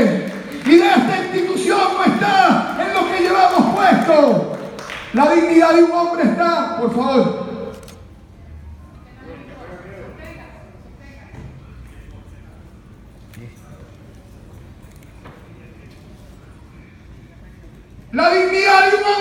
y de esta institución no está en lo que llevamos puesto. La dignidad de un hombre está, por favor. La dignidad de un hombre